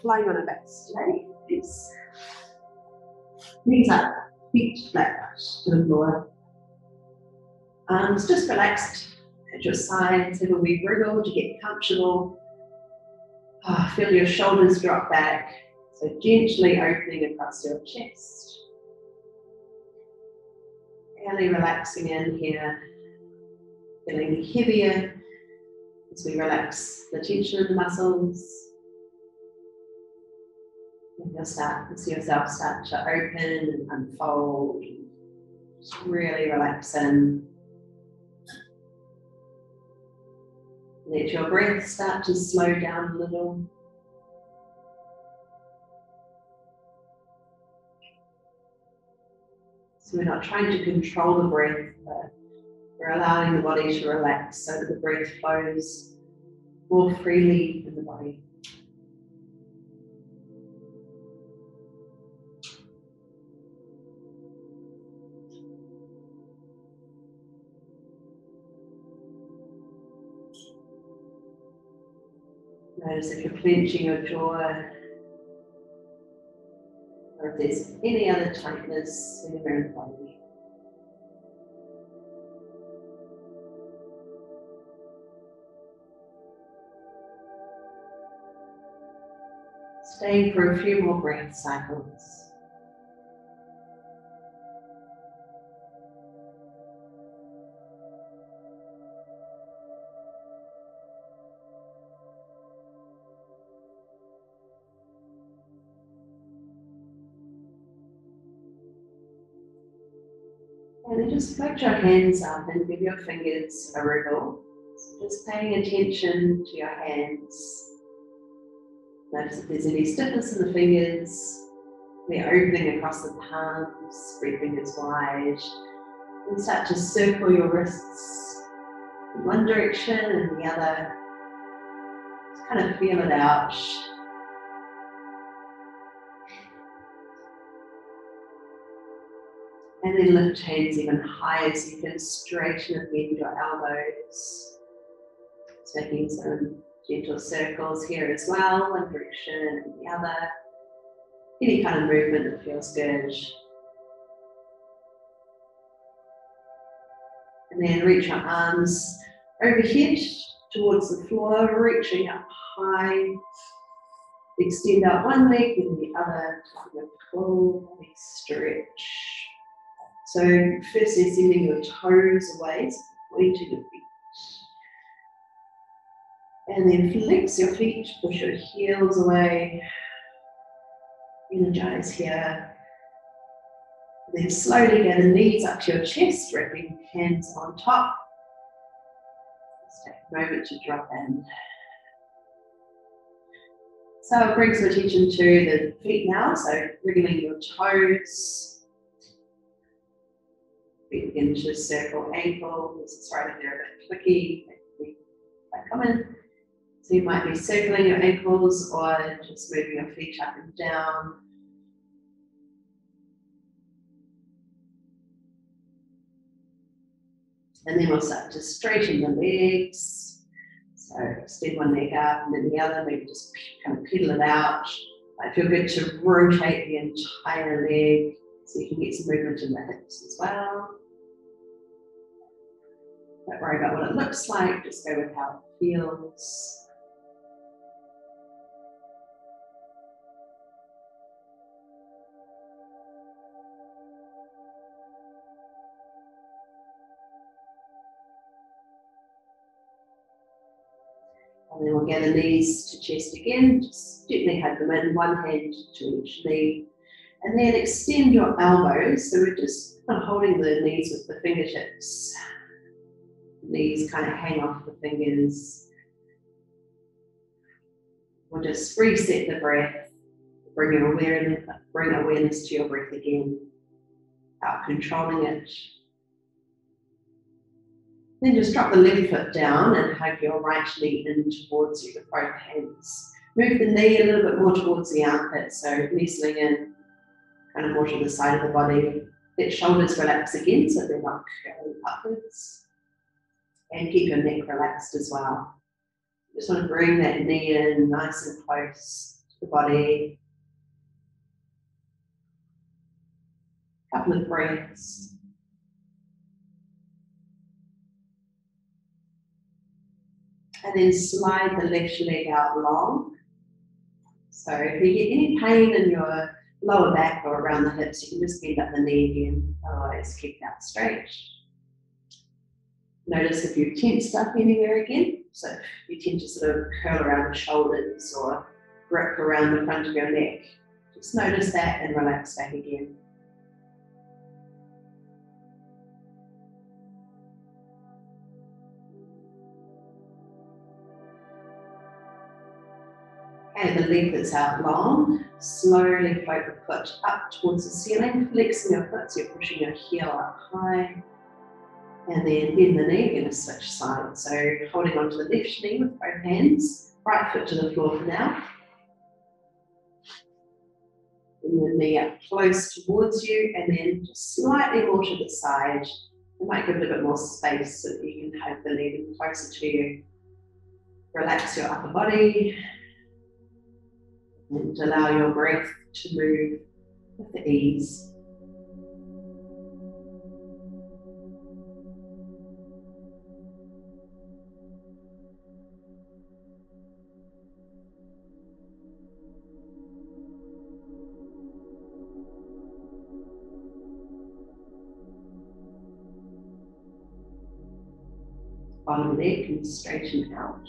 flying on our backs today. Yes. Knees up, feet flat to the floor. Arms just relaxed at your sides. Have a wee wriggle to get comfortable. Oh, feel your shoulders drop back. So gently opening across your chest. Really relaxing in here. Feeling heavier as we relax the tension in the muscles. You'll start to see yourself start to open and unfold. Just really relax in. Let your breath start to slow down a little. So we're not trying to control the breath, but we're allowing the body to relax so that the breath flows more freely in the body. Notice if you're clenching your jaw or if there's any other tightness in the body. Stay for a few more breath cycles. Just float your hands up and give your fingers a wriggle. So just paying attention to your hands. Notice if there's any stiffness in the fingers. They're opening across the palms, spread fingers wide. And start to circle your wrists in one direction and the other. Just kind of feel it out. And then lift hands even higher so you can straighten and bend your elbows. Just making some gentle circles here as well, one direction and the other. Any kind of movement that feels good. And then reach your arms overhead towards the floor, reaching up high. Extend out one leg and the other, taking a full stretch. So firstly, sending your toes away, pointing your feet. And then flex your feet, push your heels away. Energize here. And then slowly get the knees up to your chest, wrapping hands on top. Just take a moment to drop in. So bring some attention to the feet now. So wriggling your toes, begin to circle ankles. is right in they're a bit clicky, quite common. So you might be circling your ankles or just moving your feet up and down. And then we'll start to straighten the legs. So extend one leg up and then the other, maybe just kind of pedal it out. Might feel good to rotate the entire leg so you can get some movement in the hips as well. Don't worry about what it looks like, just go with how it feels. And then we'll get the knees to chest again, just gently hug them in, one hand to each knee. And then extend your elbows, so we're just holding the knees with the fingertips. Knees kind of hang off the fingers. We'll just reset the breath, bring awareness, bring awareness to your breath again, without controlling it. Then just drop the left foot down and hug your right knee in towards you with both hands. Move the knee a little bit more towards the armpit, so nestling in kind of more to the side of the body. Let shoulders relax again so they're not curling upwards. And keep your neck relaxed as well. Just want to bring that knee in nice and close to the body. Couple of breaths. And then slide the left leg out long. So if you get any pain in your lower back or around the hips, you can just bend up the knee again, otherwise keep that straight. Notice if you've tensed up anywhere again. So you tend to sort of curl around the shoulders or grip around the front of your neck. Just notice that and relax back again. Okay, the leg that's out long, slowly float the foot up towards the ceiling, flexing your foot so you're pushing your heel up high. And then bend the knee, going to switch sides. So holding onto the left knee with both hands, right foot to the floor for now. Bring the knee up close towards you and then just slightly more to the side. Might give it a bit more space so that you can have the leg closer to you. Relax your upper body and allow your breath to move with ease. Bottom leg can straighten out.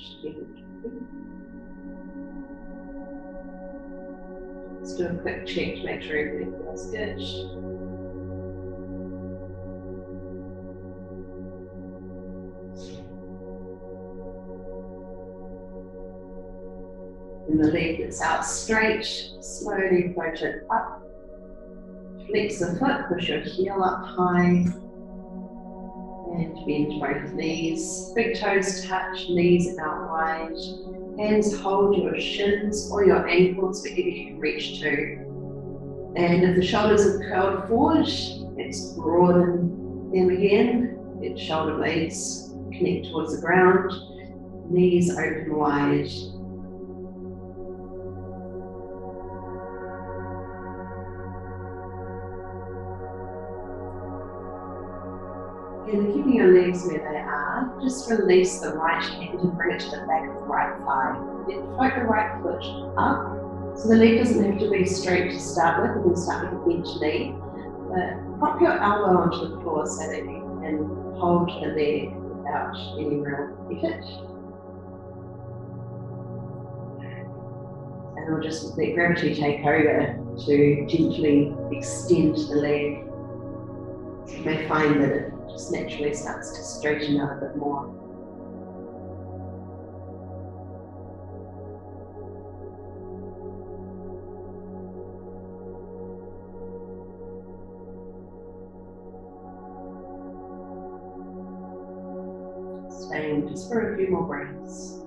Let's do a quick check to make sure everything feels good. And the leg that's out straight, slowly float it up. Flex the foot, push your heel up high. Bend both knees. Big toes touch, knees out wide. Hands hold your shins or your ankles, wherever you can reach to. And if the shoulders are curled forward, let's broaden them again. Let shoulder blades connect towards the ground. Knees open wide. And keeping your legs where they are, just release the right hand and bring it to the back of the right thigh. Then float the right foot up. So the leg doesn't have to be straight to start with, you can start with a bent knee. But prop your elbow onto the floor so that you can hold the leg without any real effort. And we'll just let gravity take over to gently extend the leg. You may find that it just naturally starts to straighten out a bit more. Staying just for a few more breaths.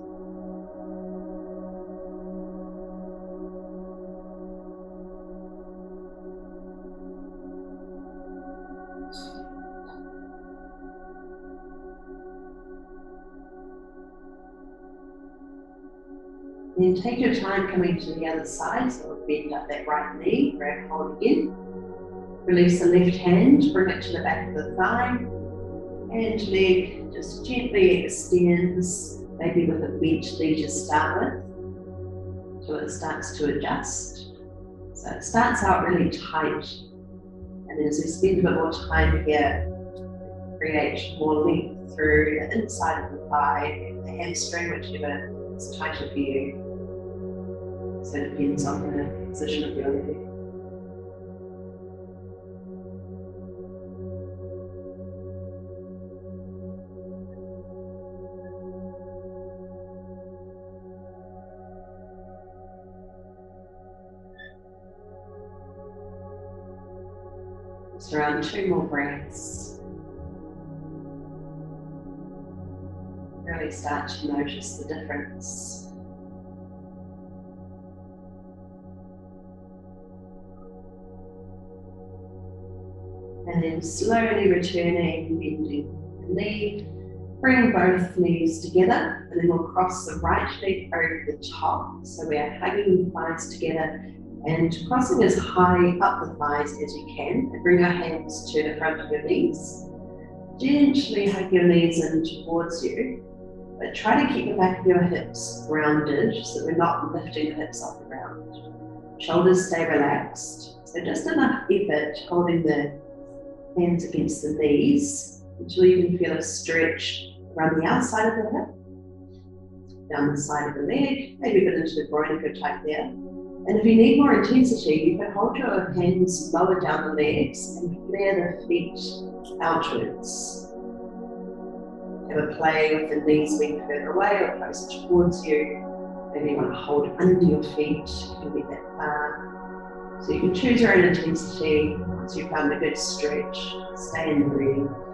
Take your time coming to the other side, so bend up that right knee, grab hold again. Release the left hand, bring it to the back of the thigh, and leg just gently extends, maybe with a bench knee to start with, so it starts to adjust. So it starts out really tight, and as we spend a bit more time here, create more length through the inside of the thigh, the hamstring, whichever is tighter for you. So it depends on the position of leg. Just around two more breaths. Really start to notice the difference and then slowly returning, bending the knee, Bring both knees together and then we'll cross the right leg over the top. So we are hugging the thighs together and crossing as high up the thighs as you can. And bring your hands to the front of your knees. Gently hug your knees in towards you, but try to keep the back of your hips grounded so we're not lifting the hips off the ground. Shoulders stay relaxed. So just enough effort holding the hands against the knees until you can feel a stretch around the outside of the hip, down the side of the leg, maybe a bit into the you're tight there. And if you need more intensity, you can hold your hands lower down the legs and flare the feet outwards. Have a play with the knees being further away or closer towards you. Maybe you want to hold under your feet, you can get that far. So you can choose your own intensity once you've found a good stretch. Stay in the breathing.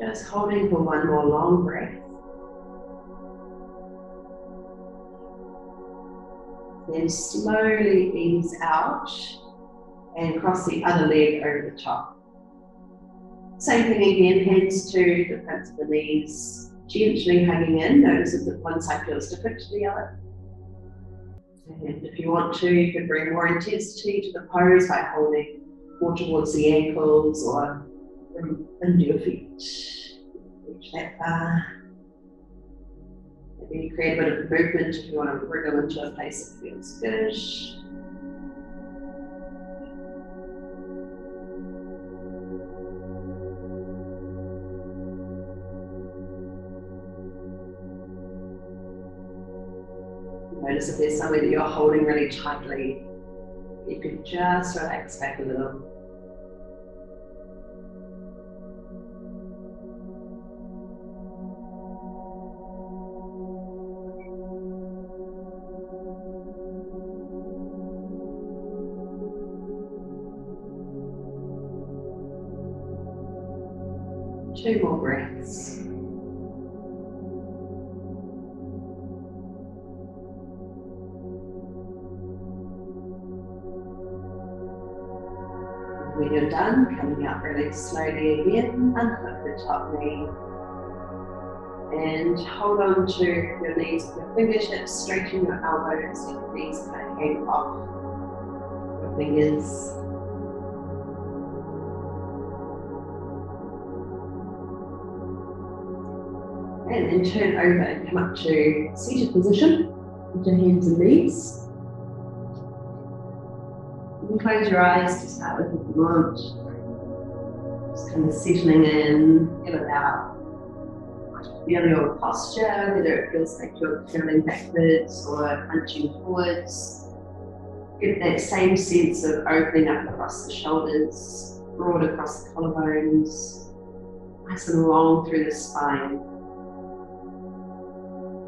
Just holding for one more long breath. Then slowly ease out and cross the other leg over the top. Same thing again, hands to the fronts of the knees, gently hugging in. Notice if one side feels different to the other. And if you want to, you can bring more intensity to the pose by holding more towards the ankles or under your feet. That far. Maybe create a bit of movement if you want to wriggle into a place that feels good. Notice if there's somewhere that you're holding really tightly, you can just relax back a little. When you're done, coming out really slowly again, unhook the top knee. And hold on to your knees with your fingertips, straighten your elbows, so your knees kind of hang off your fingers. And then turn over and come up to seated position with your hands and knees. Close your eyes to start with if you want. Just kind of settling in, feel it out. Feel your posture, whether it feels like you're curling backwards or punching forwards. Get that same sense of opening up across the shoulders, broad across the collarbones, nice and long through the spine.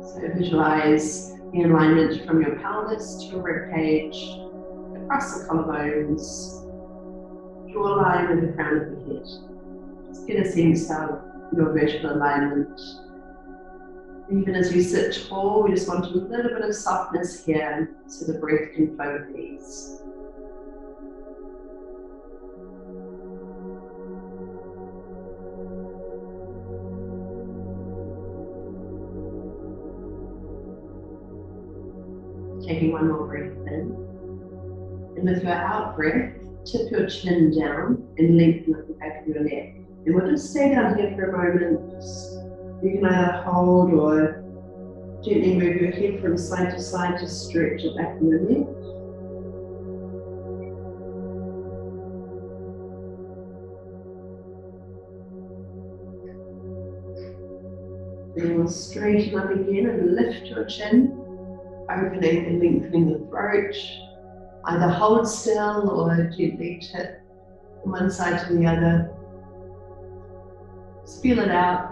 So visualize the alignment from your pelvis to your rib cage, across the collarbones, draw a line with the crown of the head. Just get a sense of your vertical alignment. Even as we sit tall, we just want a little bit of softness here so the breath can flow with ease. Taking one more breath in. And with your out breath, tip your chin down and lengthen up the back of your neck. And we'll just stay down here for a moment. You can either hold or gently move your head from side to side to stretch the back of your neck. Then we'll straighten up again and lift your chin, opening and lengthening the throat. Either hold still or gently tip from one side to the other. Just feel it out.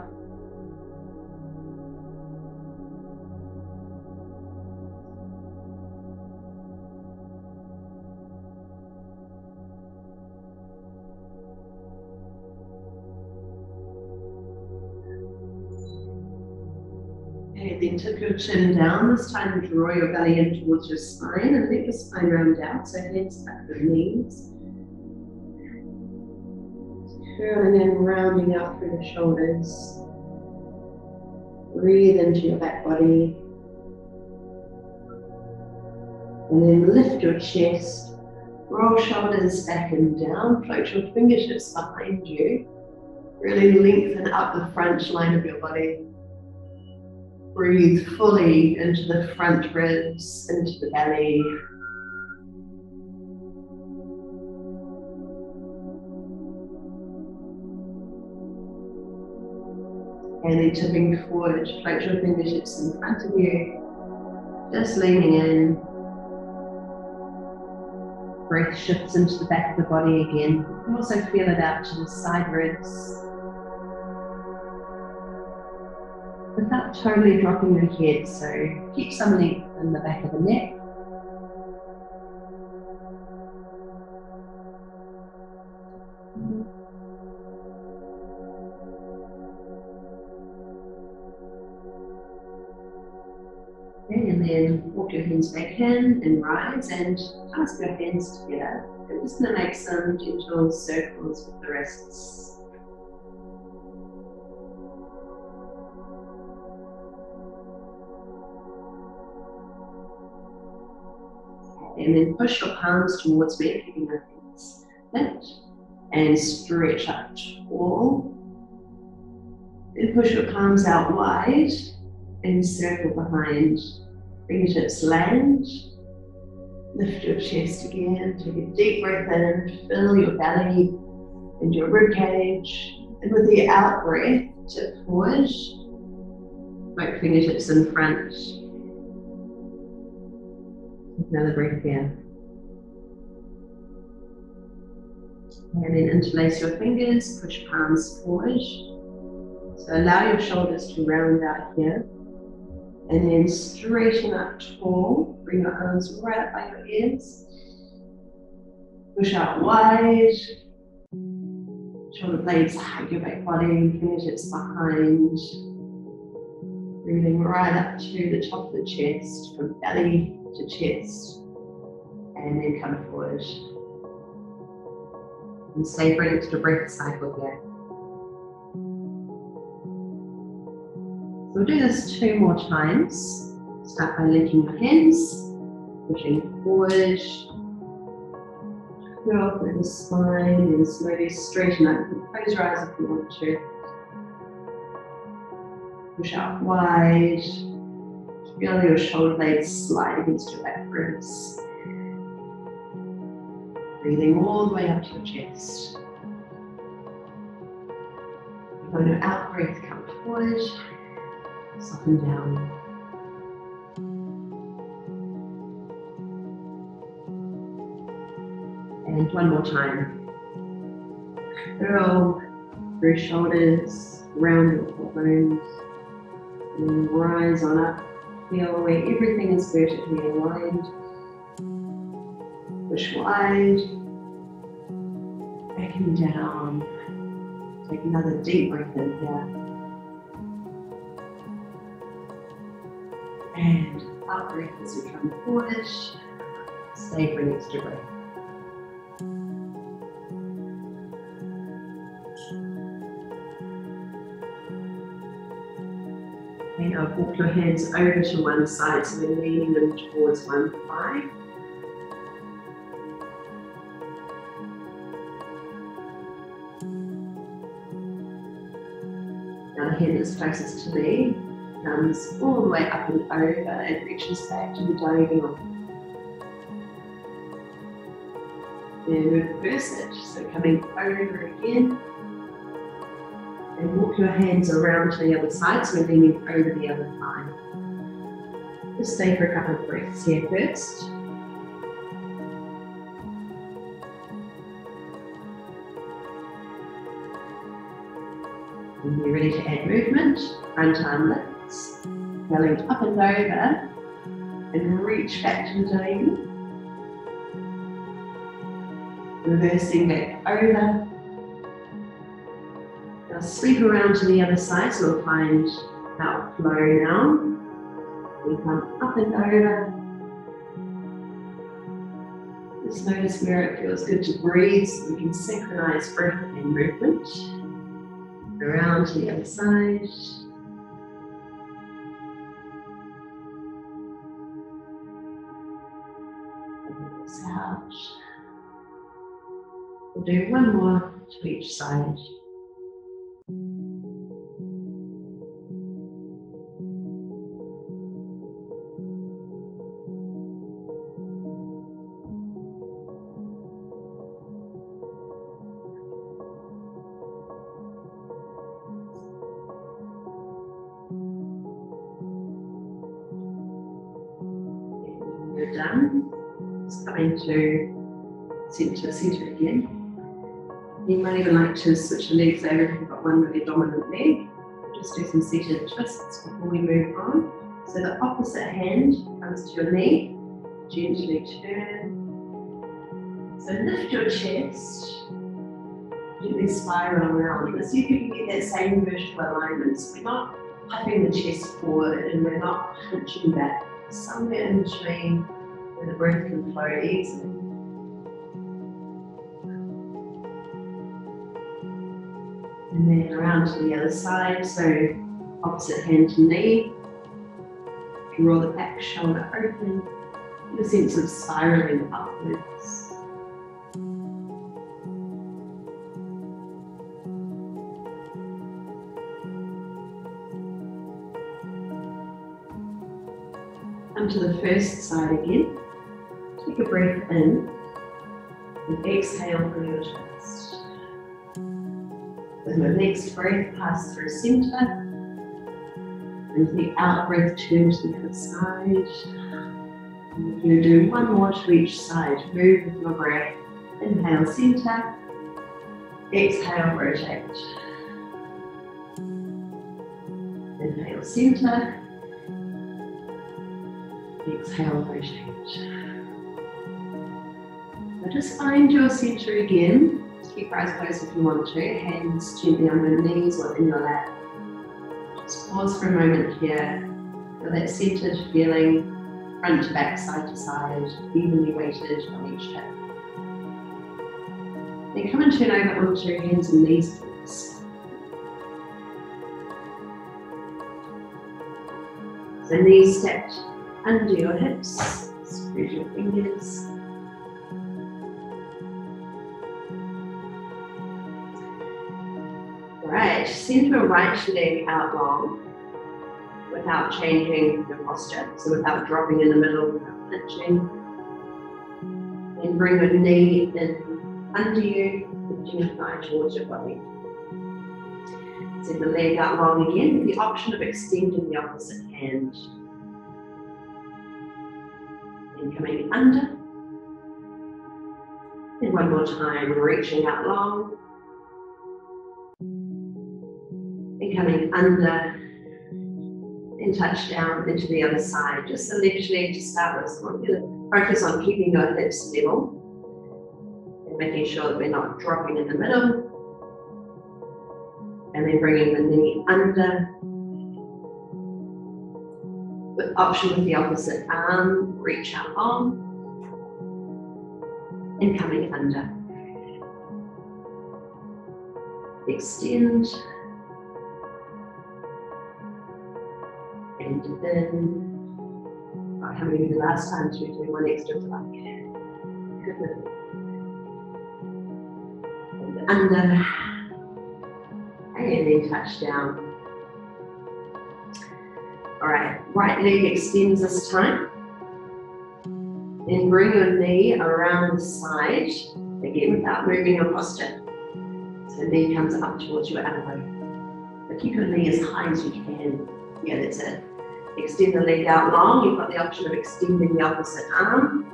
Tip your chin down. This time draw your belly in towards your spine and let your spine round out. So hands tuck the knees. And then rounding out through the shoulders. Breathe into your back body. And then lift your chest. Roll shoulders back and down. Float your fingertips behind you. Really lengthen up the front line of your body. Breathe fully into the front ribs, into the belly. And then tipping forward, float your fingertips in front of you. Just leaning in. Breath shifts into the back of the body again. You can also feel it out to the side ribs. Without totally dropping your head. So keep some length in the back of the neck. Okay, and then walk your hands back in and rise and clasp your hands together. I'm just going to make some gentle circles with the wrists. And then push your palms towards me, keeping your hands lift, and stretch up tall. Then push your palms out wide and circle behind. Fingertips land. Lift your chest again. Take a deep breath in. Fill your belly and your rib cage. And with the out breath, tip forward. Right fingertips in front. Another breath here. And then interlace your fingers, push palms forward. So allow your shoulders to round out here. And then straighten up tall. Bring your arms right up by your ears. Push out wide. Shoulder blades hug your back body, fingertips behind. Breathing right up to the top of the chest, from belly to chest, and then come forward. And stay for an extra breath cycle here. So we'll do this two more times. Start by linking your hands, pushing forward, curl through the spine, and slowly straighten up. Close your eyes if you want to. Push out wide. Feel your shoulder blades slide against your back ribs. Breathing all the way up to your chest. On your out breath, come forward, soften down. And one more time. Curl through shoulders, round your collarbones, and rise on up Feel way everything is vertically aligned. Push wide. Back and down. Take another deep breath in here. And up breath as we come forward. Stay for an extra breath. Uh, now walk your hands over to one side, so we're leaning them towards one thigh. Now the hand that's closest to me comes all the way up and over and reaches back to the diagonal. Then reverse it, so coming over again your hands around to the other side, so we're leaning over the other thigh. Just stay for a couple of breaths here first. When you're ready to add movement, front arm lifts, belly up and over, and reach back to the diagonal. Reversing back over, sweep around to the other side, so we'll find out flow now. We come up and over. Just notice where it feels good to breathe so we can synchronize breath and movement. Around to the other side. Out. We'll do one more to each side. To center, center again. You might even like to switch the legs over if you've got one really dominant leg. Just do some seated twists before we move on. So the opposite hand comes to your knee, gently turn. So lift your chest, gently spiral around. Let's see if you can get that same vertical alignment. So we're not puffing the chest forward and we're not hunching back. Somewhere in between where the breath can flow easily. And then around to the other side, so opposite hand to knee. Draw the back shoulder open. Get a sense of spiraling upwards. Come to the first side again. A breath in and exhale through your chest. With your next breath, pass through center. And with the out breath, turn to the other side. And you do one more to each side. Move with your breath. Inhale, center. Exhale, rotate. Inhale, center. Exhale, rotate. Just find your center again. Keep your eyes closed if you want to. Hands gently on your knees or in your lap. Just pause for a moment here. Feel that centered feeling, front to back, side to side, evenly weighted on each hip. Then come and turn over onto your hands and knees, please. So knees stepped under your hips. Spread your fingers. Right, send your right leg out long without changing your posture. So without dropping in the middle, without pinching. Then bring your knee in under you, lifting your thigh towards your body. Send the leg out long again with the option of extending the opposite hand. Then coming under. And one more time, reaching out long. Coming under and touch down into the other side. Just the left to start with. So we're going to focus on keeping your hips level and making sure that we're not dropping in the middle. And then bringing the knee under. With option with the opposite arm, reach out long and coming under. Extend. and then uh, how many the last time we do one extra flank? and under and then touch down. All right, right leg extends this time. And bring your knee around the side, again without moving your posture. So knee comes up towards your elbow. But keep your knee as high as you can. Yeah, that's it. Extend the leg out long. You've got the option of extending the opposite arm.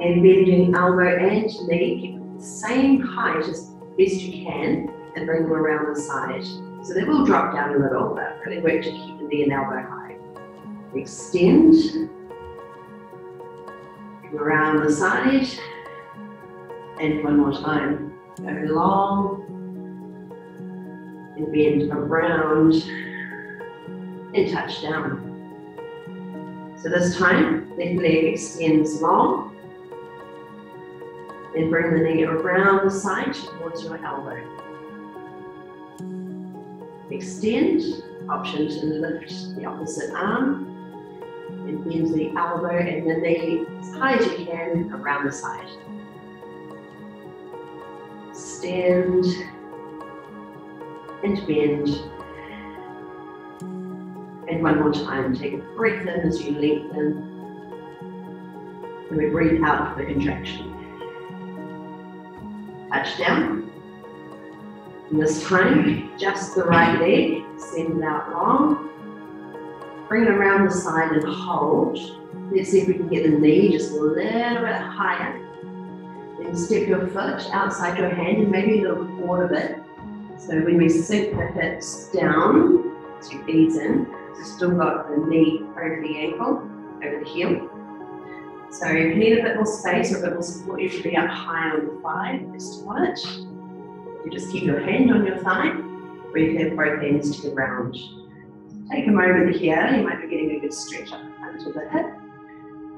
And bending elbow and knee. Keep it the same height as best you can and bring them around the side. So they will drop down a little, but really work to keep the knee and elbow high. Extend. Around the side. And one more time. Go long. And bend around and touch down. So this time, left leg extends long. Then bring the knee around the side towards your elbow. Extend, option to lift the opposite arm and bend the elbow and then the knee as high as you can around the side. Stand and bend. And one more time, take a breath in as you lengthen. And we breathe out for contraction. Touch down. And this time, just the right leg, send it out long. Bring it around the side and hold. Let's see if we can get the knee just a little bit higher. Then step your foot outside your hand and maybe a little forward a bit. So when we sink the hips down, to ease in, so still got the knee over the ankle, over the heel. So if you need a bit more space or a bit more support, you should be up high on the thigh, just too much. You just keep your hand on your thigh, breathe both ends to the ground. Take a moment here, you might be getting a good stretch up onto the hip.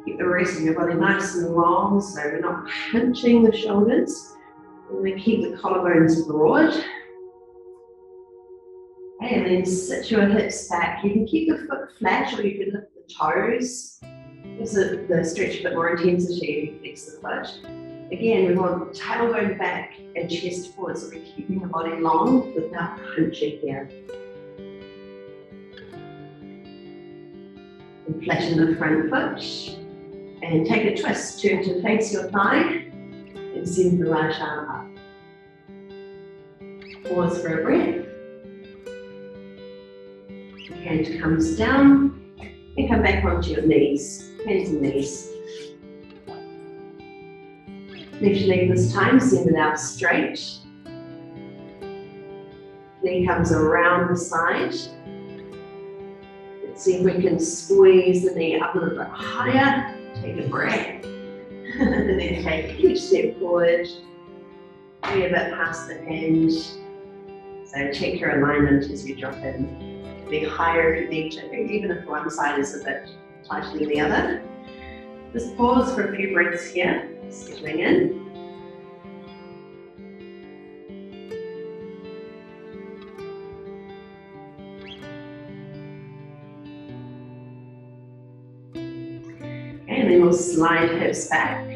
Keep the rest of your body nice and long, so we're not hunching the shoulders. we keep the collarbones broad. Okay, and then sit your hips back. You can keep the foot flat or you can lift the toes. Gives the, the stretch a bit more intensity if you flex the foot. Again, we want tailbone back and chest forward, so we're keeping the body long without hunching here. And flatten the front foot. And take a twist, turn to face your thigh and send the right arm up. Pause for a breath. Hand comes down and come back onto your knees, hands and knees. Left leg this time, send it out straight. Knee comes around the side. Let's see if we can squeeze the knee up a little bit higher. Take a breath. and then take a each step forward. Maybe a bit past the hinge. So check your alignment as you drop in be higher need to, even if one side is a bit tighter than the other. Just pause for a few breaths here, settling in. And then we'll slide hips back.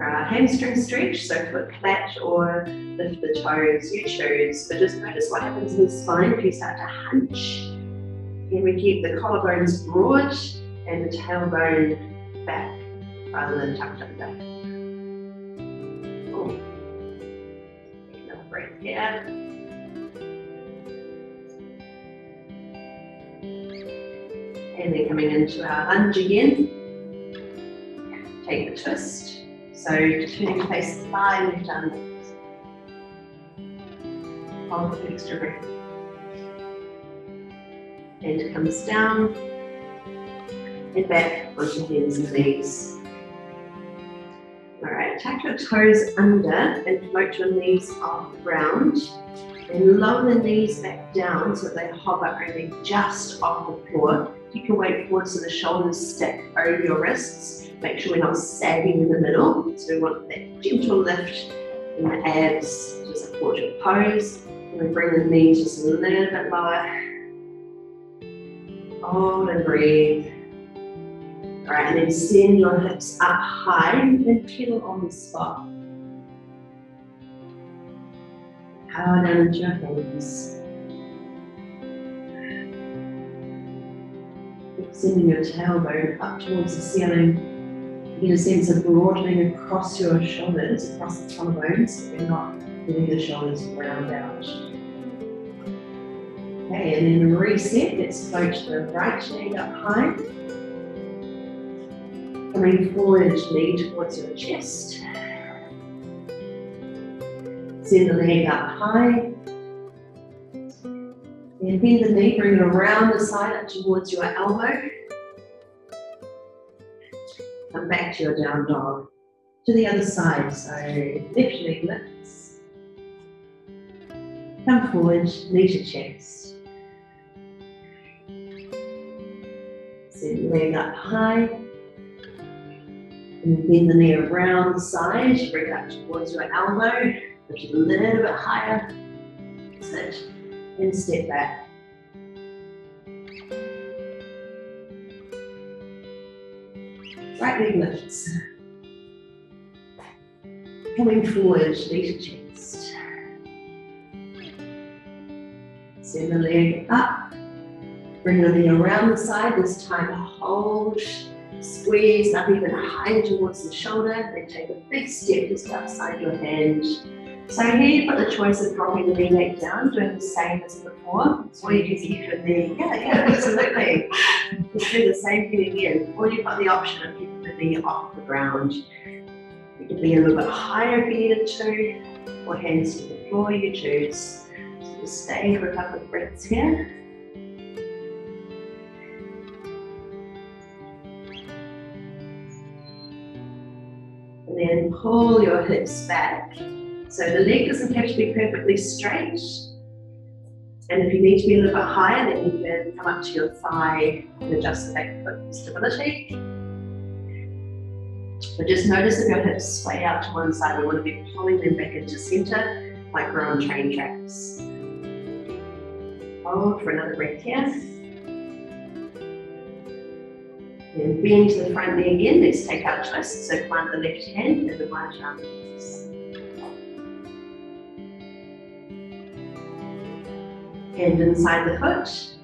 Uh, hamstring stretch, so foot flat or lift the toes, you choose. But just notice what happens in the spine if you start to hunch. And we keep the collarbones broad and the tailbone back rather than tucked under. Oh. Another breath. And then coming into our lunge again. Take the twist. So face the thigh, left arm Hold the extra breath. Head comes down and back onto hands and knees. All right, tuck your toes under and float your knees off the ground. And lower the knees back down so they hover only just off the floor. You can weight forward so the shoulders stack over your wrists. Make sure we're not sagging in the middle. So we want that gentle lift in the abs to support your pose. And we bring the knees just a little bit lower Hold and breathe. All right, and then send your hips up high and pedal on the spot. Power down into your hands. Sending your tailbone up towards the ceiling. Get a sense of broadening across your shoulders, across the collarbones. You're not letting the shoulders round out. Okay, and then reset. Let's float the right leg up high. Coming forward, knee towards your chest. Send the leg up high. And bend the knee, bring it around the side up towards your elbow. Come back to your down dog. To the other side, so leg lifts. Come forward, knee to chest. Send the leg up high. And bend the knee around the side, bring it up towards your elbow, push it a little bit higher. Sit and step back. Right leg lifts. Coming forward, knee to chest. Send the leg up. Bring the knee around the side, this time hold, squeeze up even higher towards the shoulder. Then take a big step just outside your hand. So here you've got the choice of dropping the knee back down, doing the same as before, or you can keep your knee, yeah, yeah, absolutely. Do the same thing again, or you've got the option of keeping the knee off the ground. You can be a little bit higher if you needed to, or hands to the floor, you choose. So just stay for a couple of breaths here. And then pull your hips back. So the leg doesn't have to be perfectly straight. And if you need to be a little bit higher, then you can come up to your thigh and adjust the back foot for stability. But just notice if your hips sway out to one side, we want to be pulling them back into center, like we're on train tracks. Hold for another breath here. Then bend to the front knee again. Let's take our twist. So plant the left hand and the right arm. Hand inside the foot.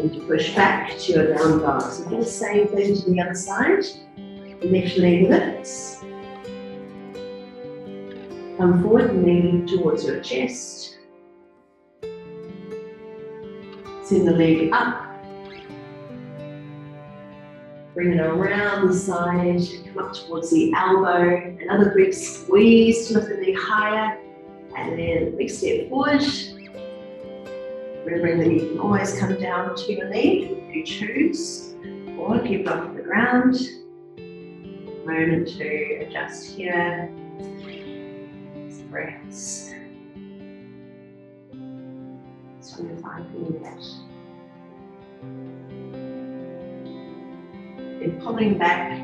And to push back to your down dog. So do the same thing to the other side. Left leg lifts. Come forward, knee towards your chest. Send the leg up. Bring it around the side, come up towards the elbow. Another big squeeze to lift the knee higher. And then big step forward. Remembering that you can always come down to your knee if you choose, or keep it off the ground moment to adjust here. Breaths. Just when you're finding that. Then pulling back,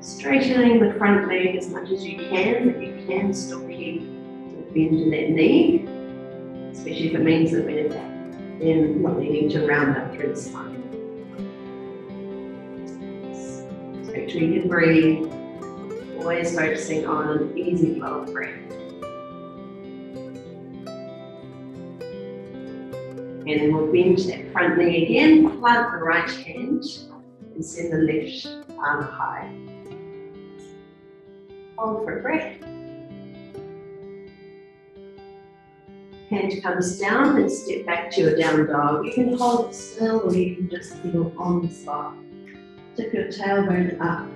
straightening the front leg as much as you can, but you can still keep the bend in that knee, if it means that we're then not needing to round up through the spine. Make sure you can breathe. Always focusing on an easy flow of breath. And then we'll bend that front knee again, plant the right hand, and send the left arm high. Hold for a breath. Hand comes down and step back to your down dog. You can hold still or you can just feel on the spot. Tip your tailbone up.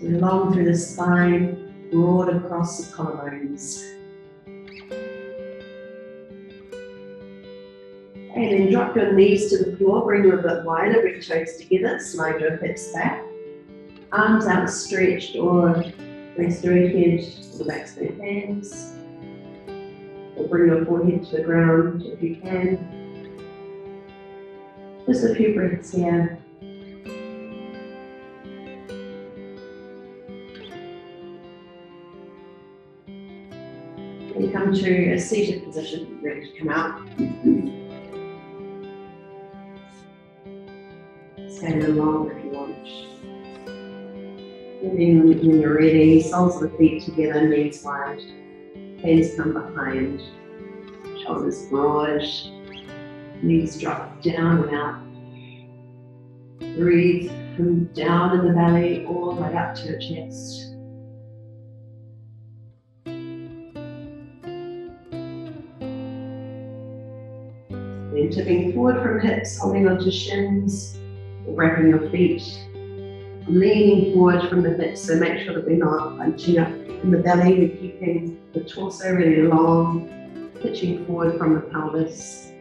So long through the spine, broad across the collarbones. And then drop your knees to the floor, bring them a bit wider, bring toes together, slide your hips back. Arms outstretched or rest your head of your hands. Bring your forehead to the ground if you can. Just a few breaths here. And come to a seated position, ready to come out. Stand along if you want. And then when you're ready, soles of the feet together, knees wide. Hands come behind, shoulders broad, Knees drop down and out. Breathe from down in the belly all the way up to your chest. Then tipping forward from hips, holding onto shins, wrapping your feet, leaning forward from the hips. So make sure that we're not bunching up in the belly. We're keeping the torso really long, pitching forward from the pelvis.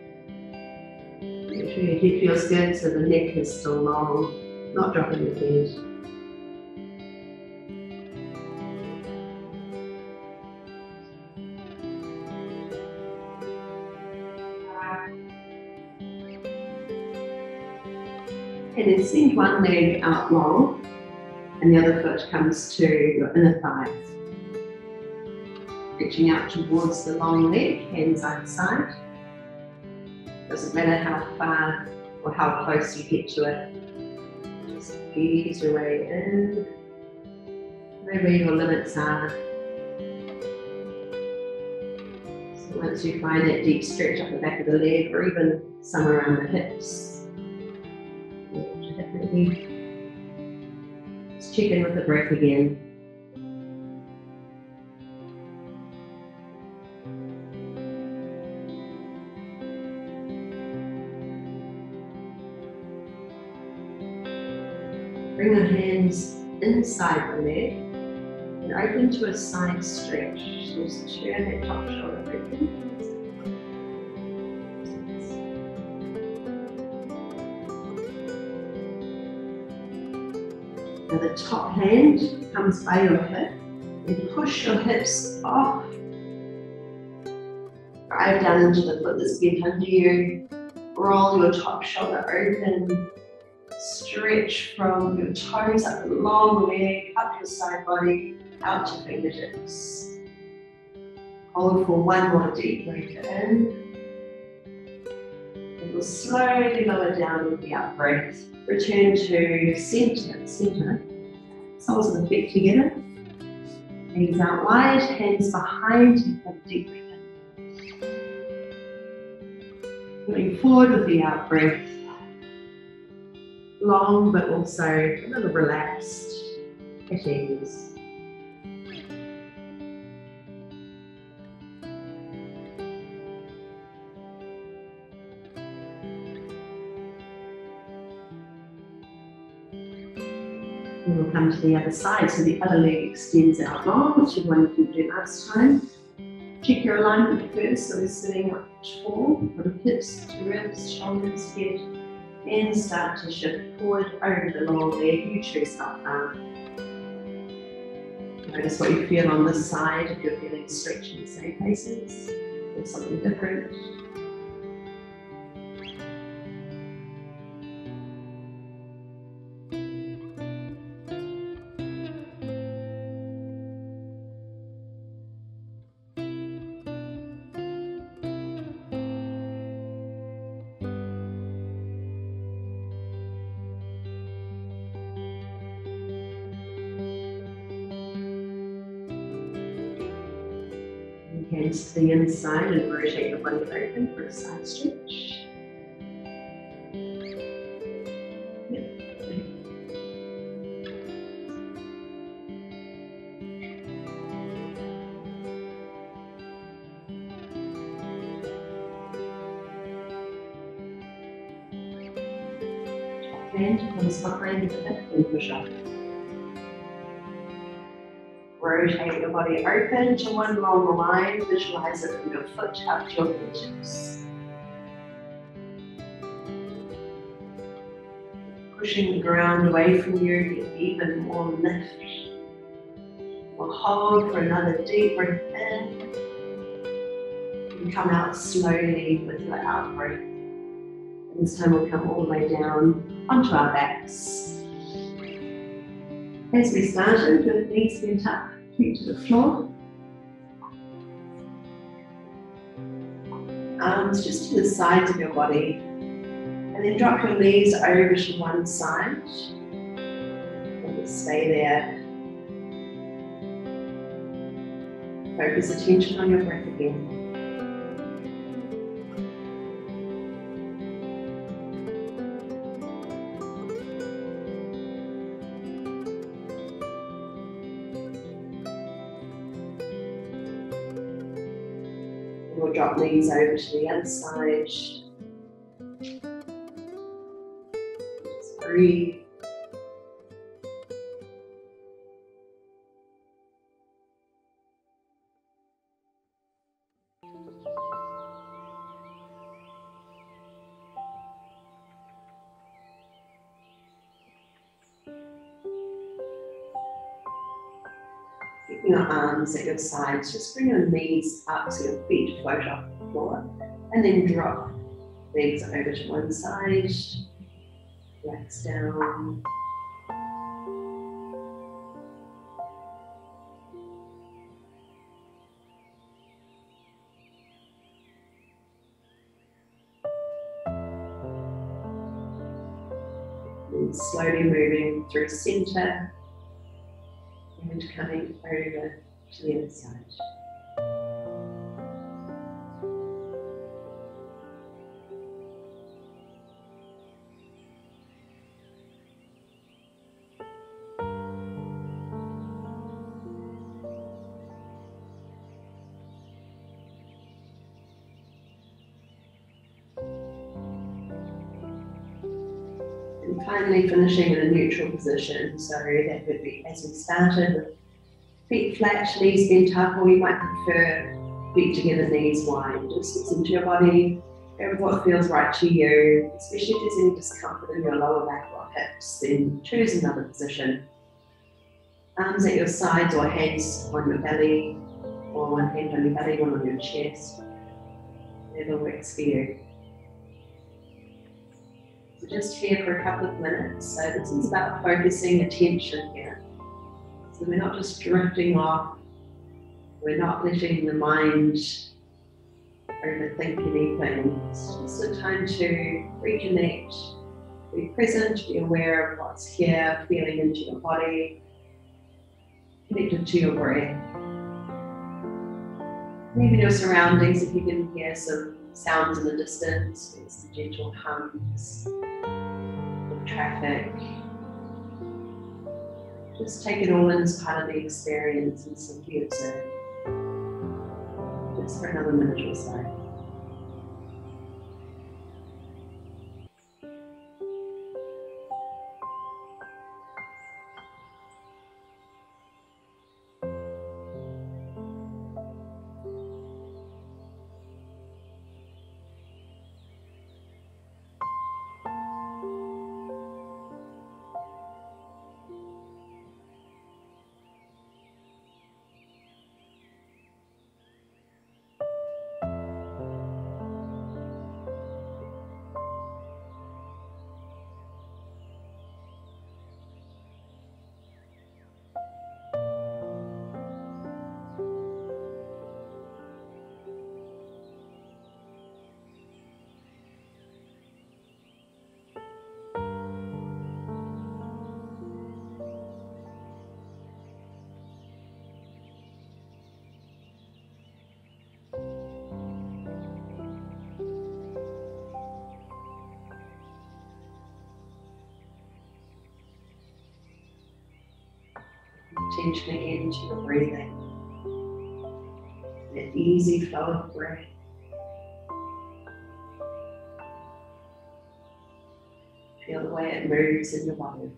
Make sure your head feels good so the neck is still long, not dropping the head. And then send one leg out long and the other foot comes to your inner thighs. Reaching out towards the long leg, hands outside. Doesn't matter how far or how close you get to it. Just ease your way in. Know where your limits are. So once you find that deep stretch up the back of the leg or even somewhere around the hips, just check in with the breath again. Inside the leg and open to a side stretch. Just turn that top shoulder open. Now the top hand comes by your hip and push your hips off. Drive down into the foot that's bent under you. Roll your top shoulder open Stretch from your toes up the long leg, up your side body, out to fingertips. Hold for one more deep breath in. And we'll slowly lower down with the out breath. Return to center, center. Soles of the feet together. Knees out wide, hands behind, you and deep breath in. Moving forward with the out breath long but also a little relaxed at ease. We'll come to the other side, so the other leg extends out long, which is one you do last time. Check your alignment first, so we're sitting up tall, from hips to ribs, shoulders, head, to shift forward over the lower leg. You choose how far. Notice what you feel on this side if you're feeling stretch in the same places or something different. Inside and rotate your body open for a side stretch. Hand comes behind the hip and push up. Rotate your body open to one long line. Visualize it from your foot up to your fingertips. Pushing the ground away from you, get even more lift. We'll hold for another deep breath in. And come out slowly with your out breath. And this time we'll come all the way down onto our backs. As we started with knees bent up, feet to the floor. Arms just to the sides of your body. And then drop your knees over to one side. And just stay there. Focus attention on your breath again. We'll drop knees over to the other side. Just breathe. At your sides, just bring your knees up so your feet float off the floor and then drop legs over to one side. Relax down. Slowly moving through center and coming over to the other side. Finally finishing in a neutral position. So that would be as we started feet flat, knees bent up, or you might prefer feet together, knees wide. Just listen to your body, with what feels right to you, especially if there's any discomfort in your lower back or hips, then choose another position. Arms at your sides or hands on your belly, or one hand on your belly, one on your chest. Whatever works for you. So just here for a couple of minutes. So this is about focusing attention here. So we're not just drifting off. We're not letting the mind overthink anything. It's just a time to reconnect, be present, be aware of what's here, feeling into your body, connected to your breath. And even your surroundings, if you can hear some sounds in the distance, there's some gentle hums traffic. Just take it all in as part of the experience and simply observe. Just for another minute or so. Attention again to your breathing. An easy flow of breath. Feel the way it moves in your body.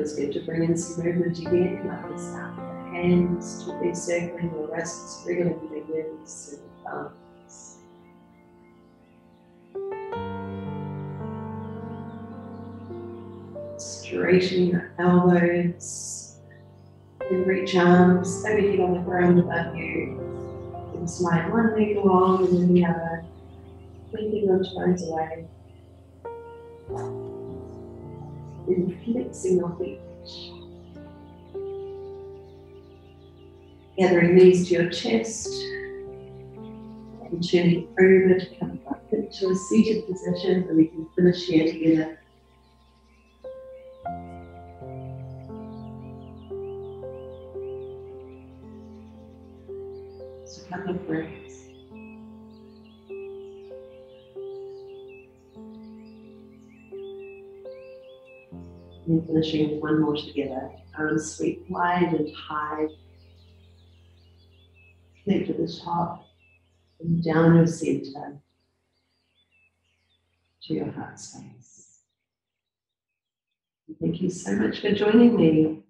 Feels good to bring in some movement again. You might start with the hands, gently circling your wrists, wriggling fingers and thumbs. Straighten your elbows and reach arms, everything on the ground above you. And slide one leg along and then the other, blinking your toes away. And flexing your feet. Gathering knees to your chest and turning over to come up into a seated position and we can finish here together. So a couple of Finishing one more together. Um, Arms sweep wide and high. Connect to the top and down your center to your heart space. Thank you so much for joining me.